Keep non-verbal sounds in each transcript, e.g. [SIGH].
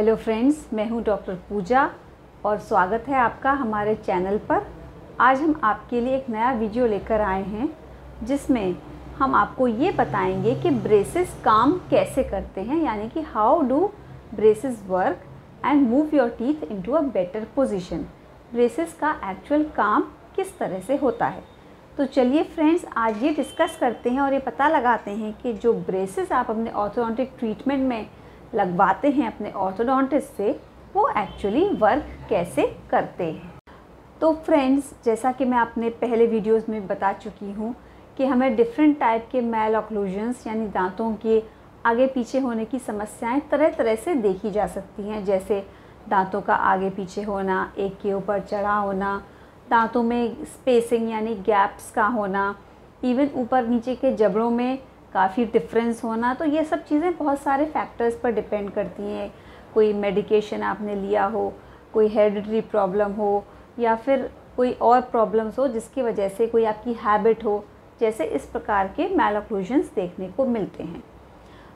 Hello friends मैं हूँ doctor पूजा और स्वागत है आपका हमारे चैनल पर। आज हम आपके लिए एक नया वीडियो लेकर आए हैं, जिसमें हम आपको ये बताएँगे कि ब्रेसेस काम कैसे करते हैं, यानी कि how do braces work and move your teeth into a better position braces का एक्चुअल काम किस तरह से होता है? तो चलिए फ्रेंड्स आज ये डिस्कस करते हैं और ये पता लगाते हैं कि जो ब्रेसेस आप अपने ऑर्थोडोंटिक ट्रीटमेंट में लगवाते हैं अपने ऑर्थोडोंटिस्ट से, वो एक्चुअली वर्क कैसे करते हैं। तो फ्रेंड्स जैसा कि मैं अपने पहले वीडियोस में बता चुकी हूँ कि हमें डिफरेंट टाइप के मैल ऑक्लूजन्स यानी दांतों के आगे पीछे होने की समस्याएँ तरह तरह से देखी जा सकती हैं, जैसे दांतों का आगे पीछे होना, एक के ऊपर चढ़ा होना, दांतों में स्पेसिंग यानी गैप्स का होना इवन ऊपर नीचे के जबड़ों में काफ़ी डिफरेंस होना तो ये सब चीज़ें बहुत सारे फैक्टर्स पर डिपेंड करती हैं। कोई मेडिकेशन आपने लिया हो, कोई हेरिडिटरी प्रॉब्लम हो, या फिर कोई और प्रॉब्लम्स हो जिसकी वजह से कोई आपकी हैबिट हो, जैसे इस प्रकार के मैलोक्लूजन्स देखने को मिलते हैं।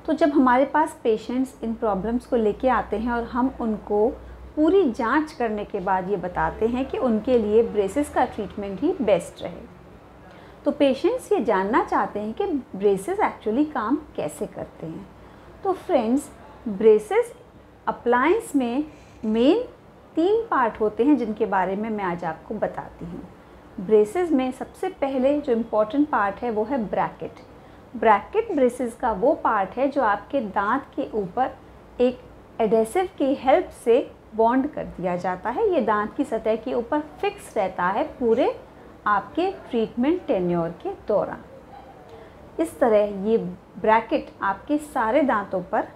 तो जब हमारे पास पेशेंट्स इन प्रॉब्लम्स को लेके आते हैं और हम उनको पूरी जाँच करने के बाद ये बताते हैं कि उनके लिए ब्रेसेस का ट्रीटमेंट ही बेस्ट रहे। तो पेशेंट्स ये जानना चाहते हैं कि ब्रेसेस एक्चुअली काम कैसे करते हैं। तो फ्रेंड्स ब्रेसेस अप्लायंस में मेन तीन पार्ट होते हैं जिनके बारे में मैं आज आपको बताती हूँ। ब्रेसेस में सबसे पहले जो इम्पोर्टेंट पार्ट है वो है ब्रैकेट ब्रैकेट ब्रेसेस का वो पार्ट है जो आपके दांत के ऊपर एक एडेसिव की हेल्प से बॉन्ड कर दिया जाता है। ये दांत की सतह के ऊपर फिक्स रहता है पूरे आपके ट्रीटमेंट टेन्योर के दौरान। इस तरह ये ब्रैकेट आपके सारे दांतों पर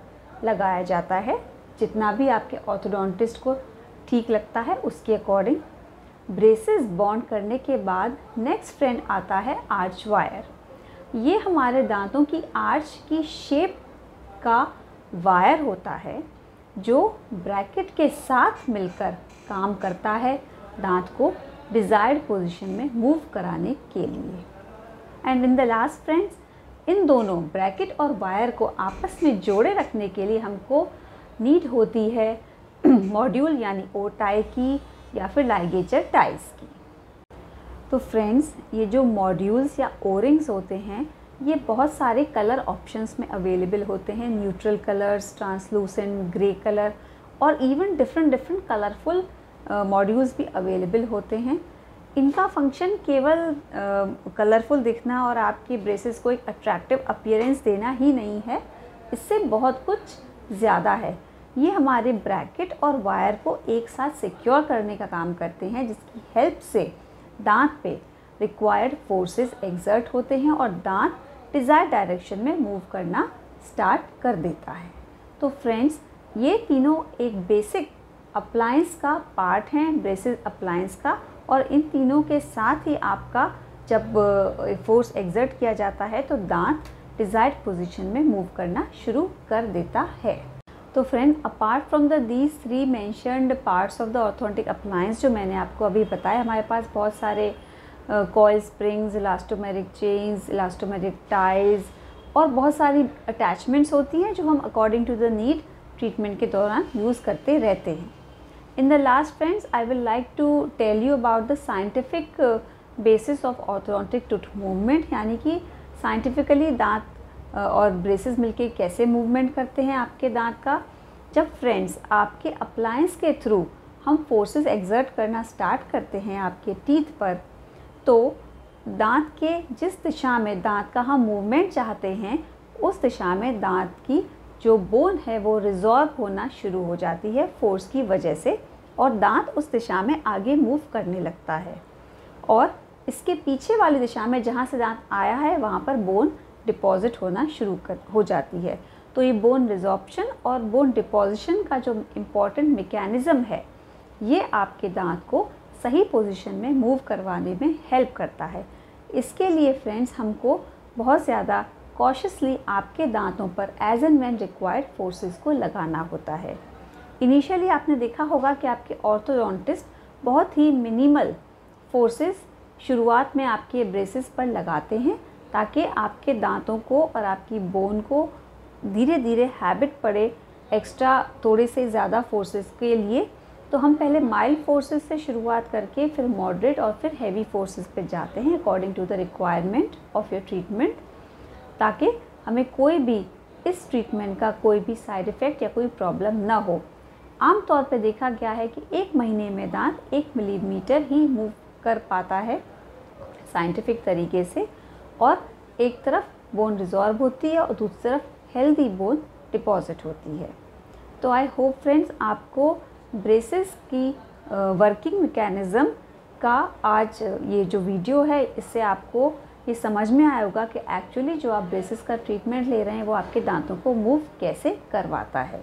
लगाया जाता है, जितना भी आपके ऑर्थोडोंटिस्ट को ठीक लगता है, उसके अकॉर्डिंग ब्रेसेस बॉन्ड करने के बाद नेक्स्ट फ्रेंड आता है आर्च वायर ये हमारे दांतों की आर्च की शेप का वायर होता है, जो ब्रैकेट के साथ मिलकर काम करता है दांत को डिज़ायर्ड पोजिशन में मूव कराने के लिए. And in the last friends इन दोनों ब्रैकेट और वायर को आपस में जोड़े रखने के लिए हमको नीड होती है [CLEARS THROAT] मॉड्यूल यानी ओ टाई की या फिर लाइगेचर टाइल्स की. तो फ्रेंड्स ये जो मॉड्यूल्स या ओरिंग्स होते हैं, ये बहुत सारे कलर ऑप्शंस में अवेलेबल होते हैं. Neutral colours translucent grey colour और even different different colourful modules भी अवेलेबल होते हैं। इनका फ़ंक्शन केवल कलरफुल दिखना और आपकी ब्रेसेस को एक अट्रैक्टिव अपीयरेंस देना ही नहीं है। इससे बहुत कुछ ज़्यादा है। ये हमारे ब्रैकेट और वायर को एक साथ सिक्योर करने का काम करते हैं, जिसकी हेल्प से दांत पे रिक्वायर्ड फोर्सेस एग्जर्ट होते हैं और दांत डिज़ायर डायरेक्शन में मूव करना स्टार्ट कर देता है। तो फ्रेंड्स ये तीनों एक बेसिक अप्लायंस का पार्ट हैं ब्रेसेस अप्लायंस का और इन तीनों के साथ ही आपका जब फोर्स एग्जर्ट किया जाता है तो दांत डिज़ायर्ड पोजीशन में मूव करना शुरू कर देता है। तो friend apart from the these three mentioned parts of the orthotic appliance जो मैंने आपको अभी बताया, हमारे पास बहुत सारे coil springs elastomeric chains elastomeric tiles और बहुत सारी अटैचमेंट्स होती हैं जो हम according to the need treatment के दौरान यूज़ करते रहते हैं। In the last friends I will like to tell you about the scientific basis of orthodontic tooth movement यानी कि साइंटिफिकली दांत uh, और ब्रेसेस मिलके कैसे मूवमेंट करते हैं आपके दांत का। जब फ्रेंड्स आपके अप्लायंस के थ्रू हम फोर्सेस एग्जर्ट करना स्टार्ट करते हैं आपके टीथ पर तो दांत के जिस दिशा में दांत का हम मूवमेंट चाहते हैं उस दिशा में दांत की जो बोन है वो रिजॉल्व होना शुरू हो जाती है फोर्स की वजह से। और दांत उस दिशा में आगे मूव करने लगता है। और इसके पीछे वाली दिशा में जहाँ से दांत आया है, वहाँ पर बोन डिपॉजिट होना शुरू कर, हो जाती है। तो ये बोन रिजॉर्प्शन और बोन डिपॉजिशन का जो इंपॉर्टेंट मेकेनिज़्म है, ये आपके दांत को सही पोजीशन में मूव करवाने में हेल्प करता है। इसके लिए फ्रेंड्स हमको बहुत ज़्यादा कॉशसली आपके दांतों पर as and when required forces को लगाना होता है। इनिशियली आपने देखा होगा कि आपके ऑर्थोडोंटिस्ट बहुत ही मिनिमल फोर्सेस शुरुआत में आपके ब्रेसेस पर लगाते हैं ताकि आपके दांतों को और आपकी बोन को धीरे धीरे हैबिट पड़े एक्स्ट्रा थोड़े से ज़्यादा फोर्सेस के लिए। तो हम पहले माइल्ड फोर्सेस से शुरुआत करके फिर मॉडरेट और फिर हैवी फोर्सेस पे जाते हैं according to the requirement of your treatment ताकि हमें कोई भी इस ट्रीटमेंट का कोई भी साइड इफ़ेक्ट या कोई प्रॉब्लम ना हो। आमतौर पर देखा गया है कि एक महीने में दांत एक मिलीमीटर ही मूव कर पाता है साइंटिफिक तरीके से और एक तरफ़ बोन रिजॉर्व होती है और दूसरी तरफ़ हेल्दी बोन डिपॉजिट होती है। तो आई होप फ्रेंड्स आपको ब्रेसेस की वर्किंग मैकेनिज़्म का आज ये जो वीडियो है, इससे आपको ये समझ में आया होगा कि एक्चुअली जो आप ब्रेसेस का ट्रीटमेंट ले रहे हैं, वो आपके दांतों को मूव कैसे करवाता है।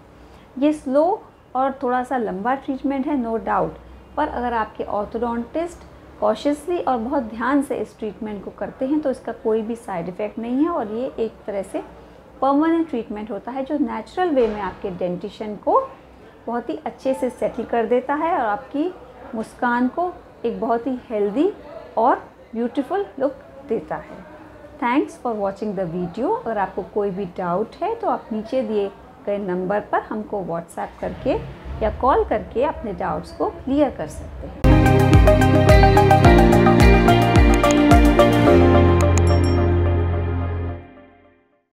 ये स्लो और थोड़ा सा लंबा ट्रीटमेंट है नो no डाउट पर अगर आपके ऑर्थोडोंटिस्ट कॉशियसली और बहुत ध्यान से इस ट्रीटमेंट को करते हैं तो इसका कोई भी साइड इफ़ेक्ट नहीं है और ये एक तरह से परमानेंट ट्रीटमेंट होता है, जो नेचुरल वे में आपके डेंटिशन को बहुत ही अच्छे से सेटल कर देता है और आपकी मुस्कान को एक बहुत ही हेल्दी और ब्यूटीफुल लुक देता है. Thanks for watching the video अगर आपको कोई भी डाउट है तो आप नीचे दिए गए नंबर पर हमको व्हाट्सएप करके या कॉल करके अपने डाउट्स को क्लियर कर सकते हैं।